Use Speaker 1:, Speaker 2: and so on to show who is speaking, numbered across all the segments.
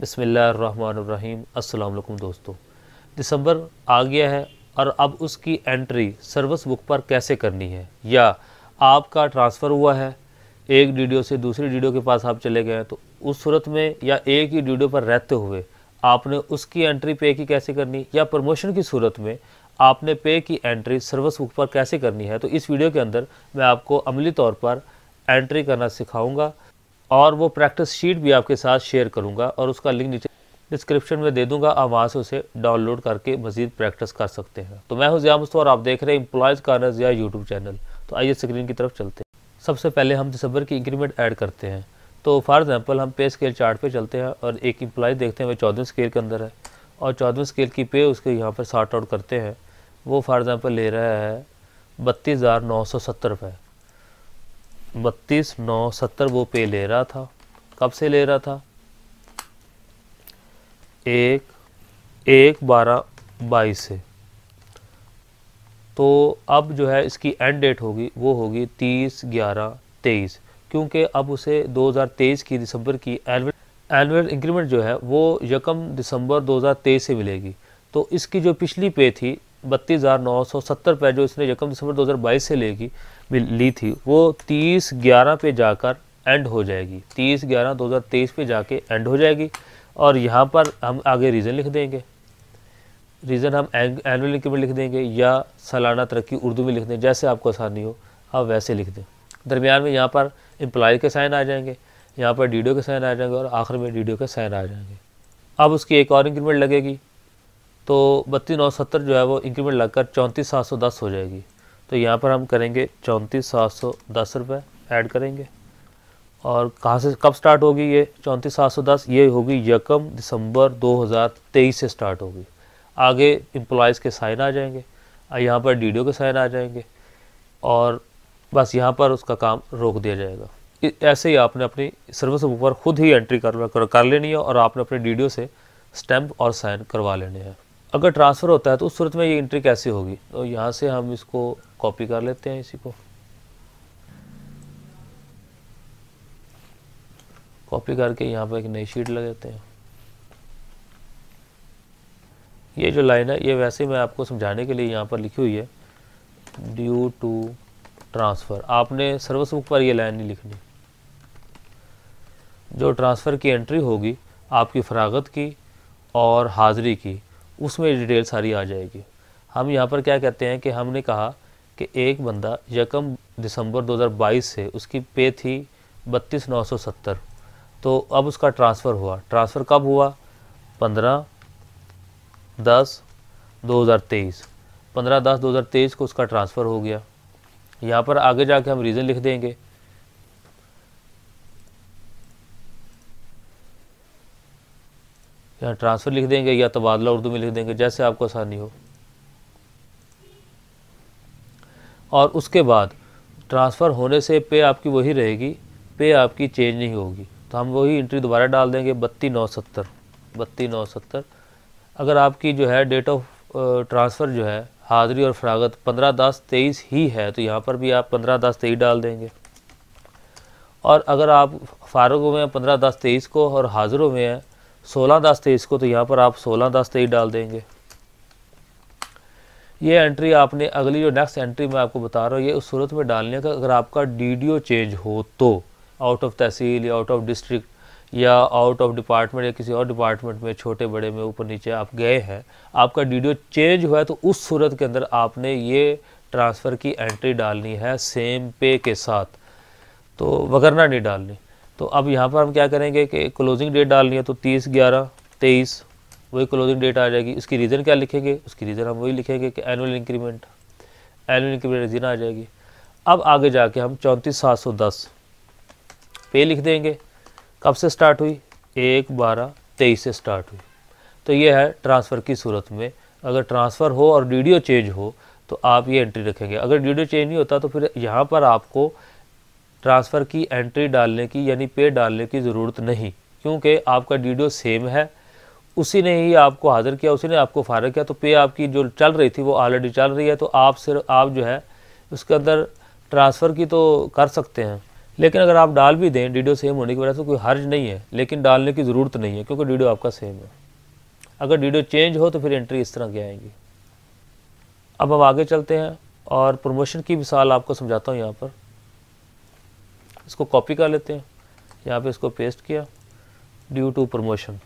Speaker 1: बसमीम अल्लाम दोस्तों। दिसंबर आ गया है और अब उसकी एंट्री सर्विस बुक पर कैसे करनी है? या आपका ट्रांसफ़र हुआ है, एक वीडियो से दूसरी वीडियो के पास आप चले गए तो उस सूरत में या एक ही वीडियो पर रहते हुए आपने उसकी एंट्री पे की कैसे करनी? या प्रमोशन की सूरत में आपने पे की एंट्री सर्विस बुक पर कैसे करनी है? तो इस वीडियो के अंदर मैं आपको अमली तौर पर एंट्री करना सिखाऊँगा। और वो प्रैक्टिस शीट भी आपके साथ शेयर करूँगा और उसका लिंक नीचे डिस्क्रिप्शन में दे दूँगा। आप वहाँ से उसे डाउनलोड करके मजीद प्रैक्टिस कर सकते हैं। तो मैं हूँ जिया मुस्तफ़ा और आप देख रहे हैं एम्प्लॉयज़ कार्नर्स या यूट्यूब चैनल तो आइए स्क्रीन की तरफ़ चलते हैं। सबसे पहले हम दिसंबर की इंक्रीमेंट ऐड करते हैं। तो फॉर एग्ज़ाम्पल हम पे स्केल चार्ट पे चलते हैं और एक एम्प्लॉय देखते हैं, वह चौदहवीं स्केल के अंदर है और चौदहवीं स्केल की पे उसके यहाँ पर सार्ट आउट करते हैं। वो फॉर एग्ज़ाम्पल ले रहा है बत्तीस हज़ार नौ सौ सत्तर रुपये बत्तीस, नौ, सत्तर, वो पे ले रहा था। कब से ले रहा था? एक एक, बारह, बाईस से। तो अब जो है, इसकी एंड डेट होगी, वो होगी तीस, ग्यारह, तेईस। क्योंकि अब उसे 2023 की दिसंबर की एनुअल एनुअल इंक्रीमेंट जो है, वो यकम दिसंबर 2023 से मिलेगी। तो इसकी जो पिछली पे थी बत्तीस हज़ार नौ सौ सत्तर जो इसने यकम दिसंबर 2022 से लेगी ली थी, वो तीस ग्यारह पे जाकर एंड हो जाएगी। तीस ग्यारह दो हज़ार तेईस पे जाके एंड हो जाएगी। और यहाँ पर हम आगे रीज़न लिख देंगे। रीज़न हम एनुअल इंक्रीमेंट लिख देंगे या सालाना तरक्की उर्दू में लिख दें, जैसे आपको आसानी हो, आप वैसे लिख दें। दरमियान में यहाँ पर एम्प्लॉय के साइन आ जाएँगे, यहाँ पर डी के साइन आ जाएँगे और आखिर में डी के साइन आ जाएँगे। अब उसकी एक और इंक्रीमेंट लगेगी। तो बत्तीस नौ सत्तर जो है वो इंक्रीमेंट लगकर चौंतीस सात सौ दस हो जाएगी। तो यहाँ पर हम करेंगे चौंतीस सात सौ दस रुपये ऐड करेंगे। और कहाँ से कब स्टार्ट होगी ये? चौंतीस सात सौ दस ये होगी यकम दिसंबर 2023 से स्टार्ट होगी। आगे एम्प्लॉयज़ के साइन आ जाएँगे यहाँ पर डीडीओ के साइन आ जाएँगे और बस यहाँ पर उसका काम रोक दिया जाएगा। ऐसे ही आपने अपनी सर्विस ऊपर खुद ही एंट्री कर, कर लेनी है और आपने अपने डीडीओ से स्टैंप और साइन करवा लेने हैं। अगर ट्रांसफ़र होता है तो उस सूरत में ये एंट्री कैसे होगी? तो यहाँ से हम इसको कॉपी कर लेते हैं इसी को। कॉपी करके यहाँ पर एक नई शीट लगाते हैं। ये जो लाइन है, ये वैसे मैं आपको समझाने के लिए यहाँ पर लिखी हुई है ड्यू टू ट्रांसफ़र आपने सर्विस बुक पर ये लाइन नहीं लिखनी। जो ट्रांसफ़र की एंट्री होगी, आपकी फरागत की और हाज़िरी की उसमें डिटेल सारी आ जाएगी। हम यहाँ पर क्या कहते हैं कि हमने कहा कि एक बंदा यकम दिसंबर 2022 से उसकी पे थी बत्तीस नौ सौ सत्तर। तो अब उसका ट्रांसफ़र हुआ। ट्रांसफ़र कब हुआ? पंद्रह दस दो हज़ार तेईस। पंद्रह दस दो हज़ार तेईस को उसका ट्रांसफ़र हो गया। यहाँ पर आगे जाके हम रीज़न लिख देंगे। यहाँ ट्रांसफ़र लिख देंगे या तबादला उर्दू में लिख देंगे, जैसे आपको आसानी हो। और उसके बाद ट्रांसफ़र होने से पे आपकी वही रहेगी, पे आपकी चेंज नहीं होगी। तो हम वही एंट्री दोबारा डाल देंगे, बत्ती नौ सत्तर, बत्ती नौ सत्तर। अगर आपकी जो है डेट ऑफ़ ट्रांसफ़र जो है, हाज़िरी और फरागत पंद्रह दस तेईस ही है तो यहाँ पर भी आप पंद्रह दस तेईस डाल देंगे। और अगर आप फ़ारग हुए हैं, पंद्रह दस तेईस को और हाज़िर हुए हैं सोलह दस तेईस को तो यहाँ पर आप सोलह दस तेईस डाल देंगे। ये एंट्री आपने अगली जो नेक्स्ट एंट्री मैं आपको बता रहा हूँ, ये उस सूरत में डालने का, अगर आपका डीडीओ चेंज हो तो आउट ऑफ़ तहसील या आउट ऑफ़ डिस्ट्रिक्ट या आउट ऑफ़ डिपार्टमेंट या किसी और डिपार्टमेंट में, छोटे बड़े में, ऊपर नीचे आप गए हैं, आपका डीडीओ चेंज हुआ है तो उस सूरत के अंदर आपने ये ट्रांसफ़र की एंट्री डालनी है सेम पे के साथ। तो वगरना नहीं डालनी। तो अब यहाँ पर हम क्या करेंगे कि क्लोजिंग डेट डालनी है तो तीस, ग्यारह, तेईस, वही क्लोजिंग डेट आ जाएगी। उसकी रीज़न क्या लिखेंगे? उसकी रीज़न हम वही लिखेंगे कि annual increment annual increment reason आ जाएगी। अब आगे जाके हम चौंतीस, सात सौ दस पे लिख देंगे। कब से स्टार्ट हुई? एक, बारह, तेईस से स्टार्ट हुई। तो ये है ट्रांसफ़र की सूरत में। अगर ट्रांसफ़र हो और डी चेंज हो तो आप ये एंट्री रखेंगे। अगर डी चेंज नहीं होता तो फिर यहाँ पर आपको ट्रांसफ़र की एंट्री डालने की यानी पे डालने की ज़रूरत नहीं, क्योंकि आपका डी सेम है। उसी ने ही आपको हाज़िर किया, उसी ने आपको फ़ारग किया। तो पे आपकी जो चल रही थी वो ऑलरेडी चल रही है तो आप सिर्फ़, आप जो है, उसके अंदर ट्रांसफ़र की तो कर सकते हैं। लेकिन अगर आप डाल भी दें डी सेम होने की वजह से कोई हर्ज नहीं है, लेकिन डालने की ज़रूरत नहीं है, क्योंकि डी आपका सेम है। अगर डी चेंज हो तो फिर एंट्री इस तरह की आएँगी। अब हम आगे चलते हैं, और प्रमोशन की मिसाल आपको समझाता हूँ यहाँ पर। इसको कॉपी कर लेते हैं। यहाँ पे इसको पेस्ट किया। Due to promotion.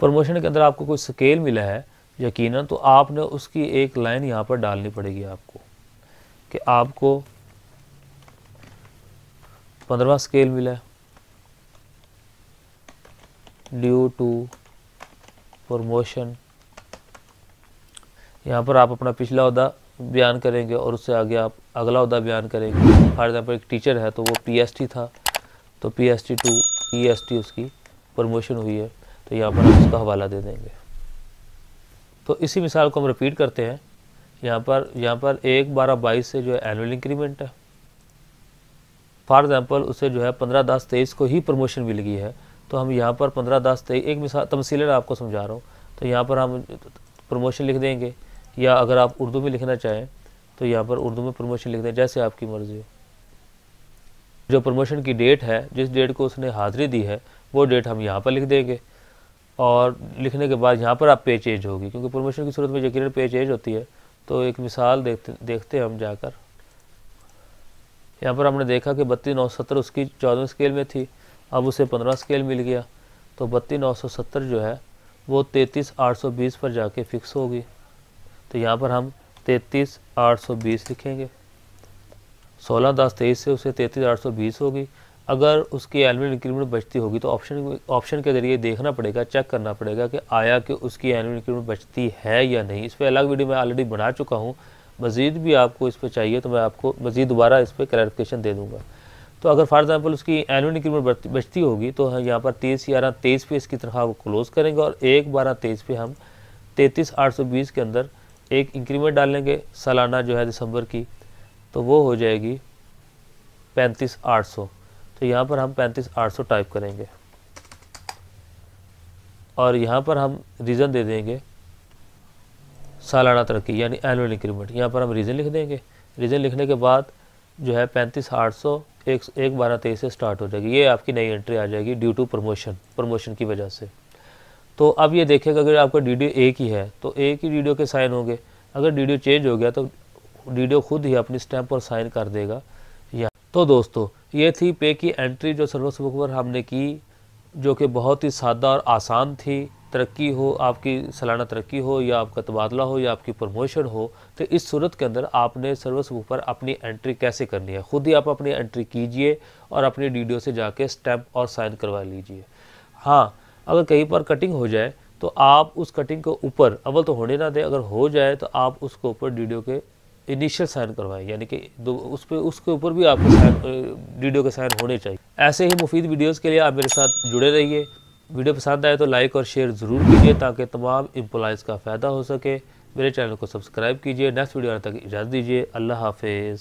Speaker 1: प्रमोशन के अंदर आपको कोई स्केल मिला है, यकीनन तो आपने उसकी एक लाइन यहाँ पर डालनी पड़ेगी आपको कि आपको पंद्रवा स्केल मिला है। Due to promotion. यहाँ पर आप अपना पिछला अहदा बयान करेंगे और उससे आगे आप अगला उदा बयान करेंगे। फॉर एग्ज़ाम्पल एक टीचर है तो वो पीएसटी था। तो पीएसटी टू ईएसटी उसकी प्रमोशन हुई है। तो यहाँ पर हम उसका हवाला दे देंगे। तो इसी मिसाल को हम रिपीट करते हैं। यहाँ पर यहाँ पर एक बारह बाईस से जो है एनुअल इंक्रीमेंट है। फॉर एग्ज़ाम्पल उसे जो है पंद्रह दस तेईस को ही प्रमोशन मिल गई है। तो हम यहाँ पर पंद्रह दस तेईस, एक मिसाल, तमसील आपको समझा रहा हूँ। तो यहाँ पर हम प्रमोशन लिख देंगे। या अगर आप उर्दू में लिखना चाहें तो यहाँ पर उर्दू में प्रमोशन लिख दें जैसे आपकी मर्ज़ी। हो जो प्रमोशन की डेट है, जिस डेट को उसने हाज़िरी दी है, वो डेट हम यहाँ पर लिख देंगे। और लिखने के बाद यहाँ पर आप पे चेंज होगी, क्योंकि प्रमोशन की सूरत में यकीन पे चेंज होती है। तो एक मिसाल देखते देखते हम जाकर। यहाँ पर हमने देखा कि बत्तीस नौ सत्तर उसकी चौदह स्केल में थी, अब उसे पंद्रह स्केल मिल गया। तो बत्तीस नौ सौ सत्तर जो है, वो तैंतीस आठ सौ बीस पर जाके फ़िक्स होगी। तो यहाँ पर हम तैंतीस आठ सौ बीस लिखेंगे। सोलह दस तेईस से उसे तैंतीस आठ सौ बीस होगी। अगर उसकी एनुअल इंक्रीमेंट बचती होगी तो ऑप्शन ऑप्शन के ज़रिए देखना पड़ेगा चेक करना पड़ेगा कि आया कि उसकी एनुअल इंक्रीमेंट बचती है या नहीं। इस पर अलग वीडियो मैं ऑलरेडी बना चुका हूँ। मज़ीद भी आपको इस पर चाहिए तो मैं आपको मज़ीद दोबारा इस पर क्लैरिफिकेशन दे दूँगा। तो अगर फॉर एग्जांपल उसकी एनुअल इंक्रीमेंट बचती होगी तो हम यहाँ पर तेईस ग्यारह तेईस पे इसकी तरह वो क्लोज़ करेंगे और एक बारह तेईस पे हम तैंतीस आठ सौ बीस के अंदर एक इंक्रीमेंट डालेंगे, सालाना जो है दिसंबर की तो वो हो जाएगी पैंतीस आठ सौ। तो यहाँ पर हम पैंतीस आठ सौ टाइप करेंगे। और यहाँ पर हम रीज़न दे देंगे सालाना तरक्की, यानी एनुअल इंक्रीमेंट यहाँ पर हम रीज़न लिख देंगे। रीज़न लिखने के बाद जो है पैंतीस आठ सौ एक एक बारह तेईस से स्टार्ट हो जाएगी। ये आपकी नई एंट्री आ जाएगी ड्यू टू प्रमोशन प्रमोशन की वजह से। तो अब ये देखेगा अगर आपका डी एक ही है तो एक ही डी के साइन होंगे। अगर डी चेंज हो गया तो डी खुद ही अपनी स्टैंप पर साइन कर देगा। या तो दोस्तों, ये थी पे की एंट्री जो सर्विस बुक पर हमने की, जो कि बहुत ही सादा और आसान थी। तरक्की हो, आपकी सालाना तरक्की हो, या आपका तबादला हो, या आपकी प्रमोशन हो तो इस सूरत के अंदर आपने सर्विस बुक पर अपनी एंट्री कैसे करनी है? ख़ुद ही आप अपनी एंट्री कीजिए और अपनी डी से जाके स्टैंप और साइन करवा लीजिए। हाँ अगर कहीं पर कटिंग हो जाए तो आप उस कटिंग को ऊपर, अव्वल तो होने ना दें, अगर हो जाए तो आप उसके ऊपर डी के इनिशियल साइन करवाएँ, यानी कि उस पर उसके ऊपर भी आपको साइन वीडियो के साइन होने चाहिए। ऐसे ही मुफीद वीडियोस के लिए आप मेरे साथ जुड़े रहिए। वीडियो पसंद आए तो लाइक और शेयर ज़रूर कीजिए ताकि तमाम एम्प्लॉज़ का फ़ायदा हो सके। मेरे चैनल को सब्सक्राइब कीजिए। नेक्स्ट वीडियो आने तक इजाज़त दीजिए। अल्लाह हाफिज़।